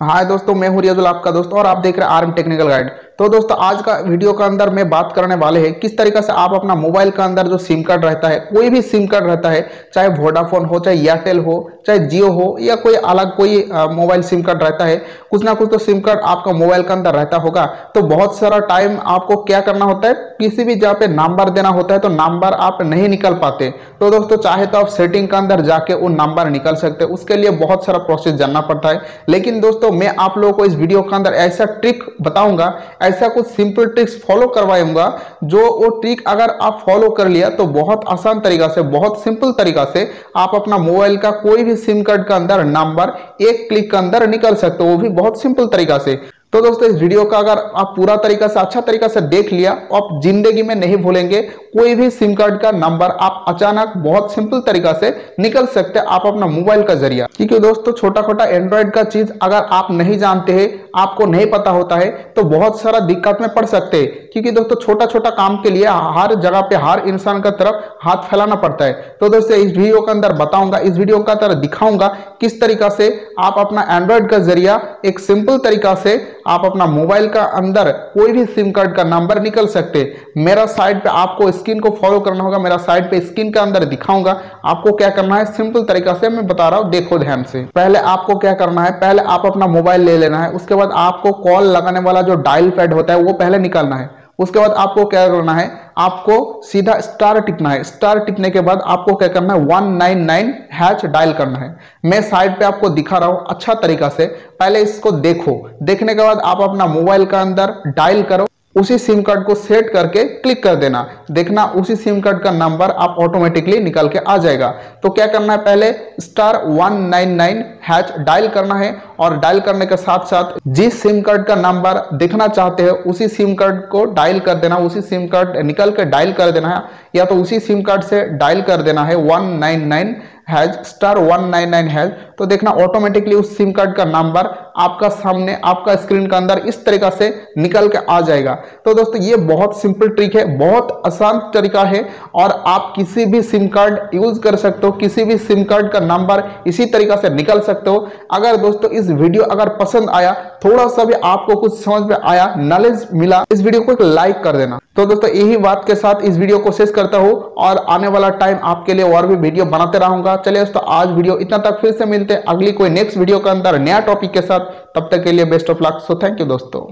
हाय दोस्तों, मैं हूँ रियाजुल, आपका दोस्त, और आप देख रहे हैं आर्म टेक्निकल गाइड। तो दोस्तों, आज का वीडियो के अंदर मैं बात करने वाले हैं, किस तरीके से आप अपना मोबाइल के अंदर जो सिम कार्ड रहता है, कोई भी सिम कार्ड रहता है, चाहे वोडाफोन हो, चाहे एयरटेल हो, चाहे जियो हो, या कोई अलग कोई मोबाइल सिम कार्ड रहता है, कुछ ना कुछ तो सिम कार्ड आपका मोबाइल के अंदर रहता होगा। तो बहुत सारा टाइम आपको क्या करना होता है, किसी भी जगह पे नंबर देना होता है तो नंबर आप नहीं निकल पाते। तो दोस्तों, चाहे तो आप सेटिंग के अंदर जाके वो नंबर निकल सकते हैं, उसके लिए बहुत सारा प्रोसेस जानना पड़ता है। लेकिन दोस्तों, मैं आप लोगों को इस वीडियो के अंदर ऐसा ट्रिक बताऊँगा ऐसा कुछ सिंपल ट्रिक्स फॉलो करवाऊँगा, जो वो ट्रिक अगर आप फॉलो कर लिया तो बहुत आसान तरीका से, बहुत सिंपल तरीका से आप अपना मोबाइल का कोई भी सिम कार्ड का अंदर नंबर एक क्लिक के अंदर निकल सकते हो, वो भी बहुत सिंपल तरीका से। तो दोस्तों, इस वीडियो का अगर आप पूरा तरीका से अच्छा तरीका से देख लिया, आप ज़िंदगी में नहीं भूलेंगे कोई भी सिम कार्ड का नंबर आप अचानक बहुत सिंपल तरीका से निकल सकते हैं आप अपना मोबाइल का ज़रिया। क्योंकि दोस्तों छोटा छोटा एंड्रॉइड का चीज़ अगर आप नहीं जानते हैं, आपको नहीं पता होता है तो बहुत सारा दिक्कत में पड़ सकते हैं। क्योंकि दोस्तों छोटा छोटा काम के लिए हर जगह पे हर इंसान का तरफ़ हाथ फैलाना पड़ता है। तो दोस्तों, इस वीडियो के अंदर बताऊँगा, इस वीडियो का तरह दिखाऊँगा किस तरीका से आप अपना एंड्रॉइड का ज़रिया एक सिंपल तरीका से आप अपना मोबाइल का अंदर कोई भी सिम कार्ड का नंबर निकल सकते मेरा साइड पे आपको स्क्रीन को फॉलो करना होगा, मेरा साइड पे स्क्रीन के अंदर दिखाऊँगा। आपको क्या करना है? सिंपल तरीका से मैं बता रहा हूँ, देखो ध्यान से। पहले आपको क्या करना है? पहले आप अपना मोबाइल ले लेना है। उसके बाद आपको कॉल लगाने वाला जो डायल पैड होता है, वो पहले निकालना है। उसके बाद आपको क्या करना है? आपको सीधा स्टार टिकना है। स्टार टिकने के बाद आपको क्या करना है? 199 हैच डायल करना है। मैं साइड पे आपको दिखा रहा हूँ अच्छा तरीका से। पहले इसको देखो। देखने के बाद आप अपना मोबाइल का अंदर डायल करो। उसी सिम कार्ड को सेट करके क्लिक कर देना। देखना उसी सिम कार्ड का नंबर आप ऑटोमेटिकली निकल के आ जाएगा। तो क्या करना है पहले? स्टार 199 हैच डायल करना है और डायल करने के साथ साथ जिस सिम कार्ड का नंबर देखना चाहते हैं, उसी सिम कार्ड को डायल कर देना, उसी सिम कार्ड निकल के डायल कर देना है। या तो उसी सिम कार्ड से डायल कर देना है 199 हैज़ स्टार 199 हैज़ तो देखना ऑटोमेटिकली उस सिम कार्ड का नंबर आपका सामने, आपका स्क्रीन के अंदर इस तरीका से निकल के आ जाएगा। तो दोस्तों, ये बहुत सिंपल ट्रिक है, बहुत आसान तरीका है, और आप किसी भी सिम कार्ड यूज़ कर सकते हो, किसी भी सिम कार्ड का नंबर इसी तरीका से निकल सकते हो। अगर दोस्तों, इस वीडियो अगर पसंद आया, थोड़ा सा भी आपको कुछ समझ में आया नॉलेज मिला, इस वीडियो को एक लाइक कर देना। तो दोस्तों, यही बात के साथ इस वीडियो को शेष करता हूँ और आने वाला टाइम आपके लिए और भी वीडियो बनाते रहूँगा। चलिए दोस्तों, आज वीडियो इतना तक, फिर से मिलते हैं अगली कोई नेक्स्ट वीडियो के अंदर नया टॉपिक के साथ। तब तक के लिए best of luck so thank you दोस्तों।